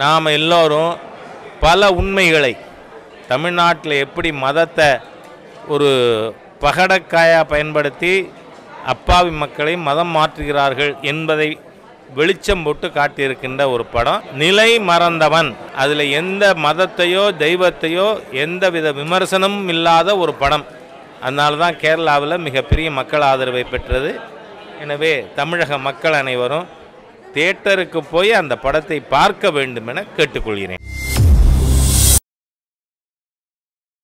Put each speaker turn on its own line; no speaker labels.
நாம் எல்லோரும் பல உண்மைகளை தமிழ்நாட்டில் எப்படி மதத்தை ஒரு பகடக்காயாக பயன்படுத்தி அப்பாவி மக்களை மதம் மாற்றுகிறார்கள் என்பதை வெளிச்சம் போட்டு காட்டியிருக்கின்ற ஒரு படம். நிலை மறந்தவன். அதில் எந்த மதத்தையோ தெய்வத்தையோ எந்த வித விமர்சனமும் இல்லாத ஒரு படம். அதனால தான் கேரளாவில் மிகப்பெரிய மக்கள் ஆதரவை பெற்றது. எனவே தமிழக மக்கள் அனைவரும் தியேட்டருக்கு போய் அந்த படத்தை பார்க்க வேண்டும் என கேட்டுக்கொள்கிறேன்.